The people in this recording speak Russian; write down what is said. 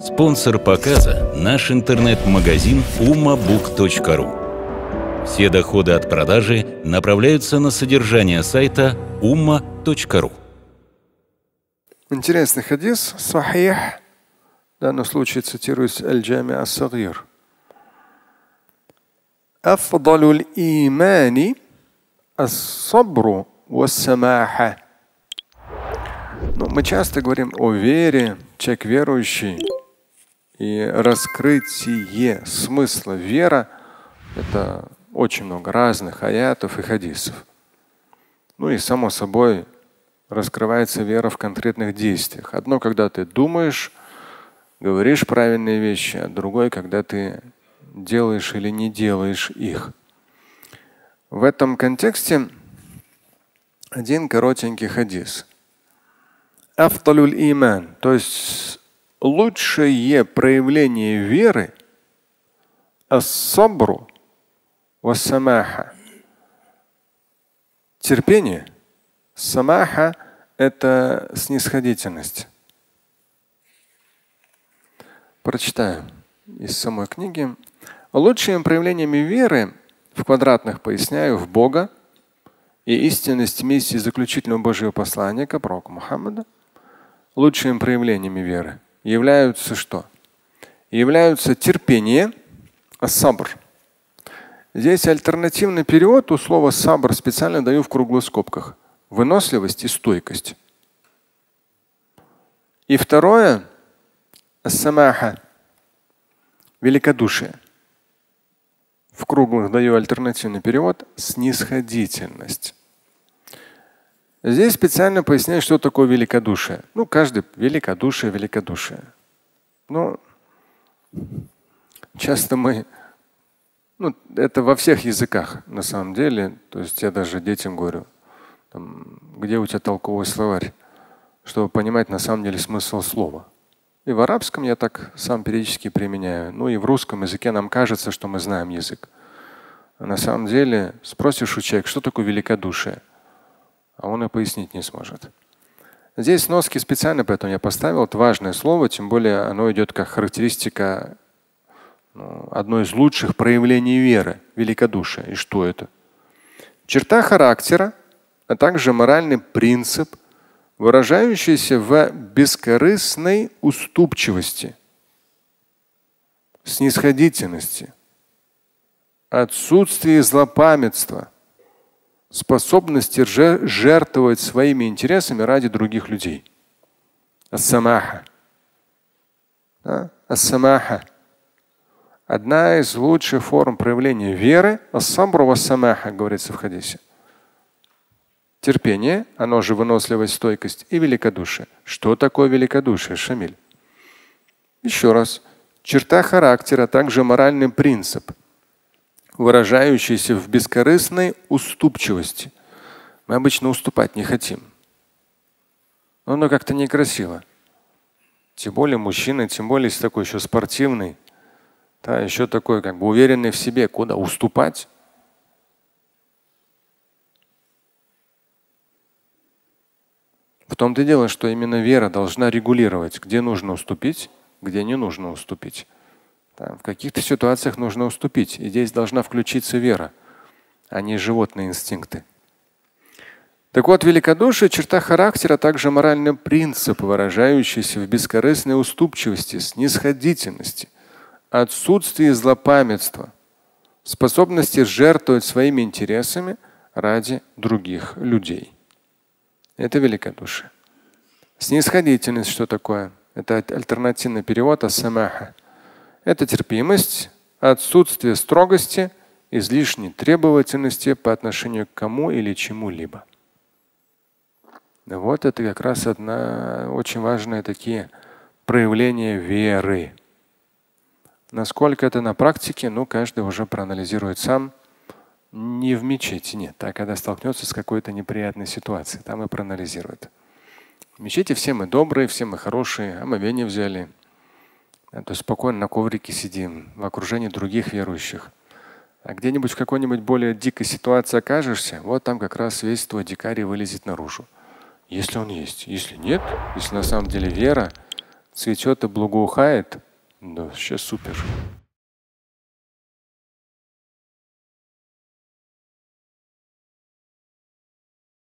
Спонсор показа – наш интернет-магазин ummabook.ru. Все доходы от продажи направляются на содержание сайта umma.ru. Интересный хадис, сахих. В данном случае цитируюсь Аль-Джами Ас-Сагир. أفضل الإيمان الصبر والسماحة. Ну, мы часто говорим о вере, человек верующий, и раскрытие смысла вера – это очень много разных аятов и хадисов. Ну и само собой раскрывается вера в конкретных действиях. Одно, когда ты думаешь, говоришь правильные вещи, а другое, когда ты делаешь или не делаешь их. В этом контексте один коротенький хадис. Афталюль иман, то есть лучшее проявление веры ас-сабру вассамаха. Терпение. Самаха – это снисходительность. Прочитаю из самой книги. Лучшими проявлениями веры в квадратных поясняю в Бога и истинность миссии заключительного Божьего посланника, пророка Мухаммада, лучшими проявлениями веры являются что? Являются терпение, сабр. Здесь альтернативный перевод у слова сабр специально даю в круглых скобках. Выносливость и стойкость. И второе – самаха – великодушие. В круглых даю альтернативный перевод – снисходительность. Здесь специально поясняю, что такое великодушие. Ну, каждый великодушие, великодушие. Но часто мы, ну, это во всех языках на самом деле. То есть я даже детям говорю, там, где у тебя толковый словарь, чтобы понимать на самом деле смысл слова. И в арабском я так сам периодически применяю. Ну и в русском языке нам кажется, что мы знаем язык. А на самом деле спросишь у человека, что такое великодушие – а он и пояснить не сможет. Здесь носки специально поэтому я поставил. Это важное слово, тем более оно идет как характеристика ну, одной из лучших проявлений веры, великодушия. И что это? Черта характера, а также моральный принцип, выражающийся в бескорыстной уступчивости, снисходительности, отсутствии злопамятства – способности жертвовать своими интересами ради других людей. Ас-самаха. Да? Ас-самаха. Одна из лучших форм проявления веры ва-самаха, говорится в хадисе. Терпение, оно же выносливость, стойкость и великодушие. Что такое великодушие, Шамиль? Еще раз. Черта характера, также моральный принцип – выражающийся в бескорыстной уступчивости. Мы обычно уступать не хотим. Но оно как-то некрасиво. Тем более мужчина, тем более если такой еще спортивный, да, еще такой как бы уверенный в себе, куда уступать. В том-то и дело, что именно вера должна регулировать, где нужно уступить, где не нужно уступить. Там, в каких-то ситуациях нужно уступить. И здесь должна включиться вера, а не животные инстинкты. Так вот, великодушие – черта характера, а также моральный принцип, выражающийся в бескорыстной уступчивости, снисходительности, отсутствии злопамятства, способности жертвовать своими интересами ради других людей. Это великодушие. Снисходительность что такое? Это альтернативный перевод асамаха. Это терпимость, отсутствие строгости, излишней требовательности по отношению к кому или чему-либо. Вот это как раз одна очень важные такие проявления веры. Насколько это на практике, ну, каждый уже проанализирует сам. Не в мечети, нет, а когда столкнется с какой-то неприятной ситуацией, там и проанализирует. В мечети все мы добрые, все мы хорошие, омовение взяли, то есть спокойно на коврике сидим в окружении других верующих. А где-нибудь в какой-нибудь более дикой ситуации окажешься, вот там как раз весь твой дикарь вылезет наружу. Если он есть. Если нет, если на самом деле вера, цветет и благоухает, да, вообще супер.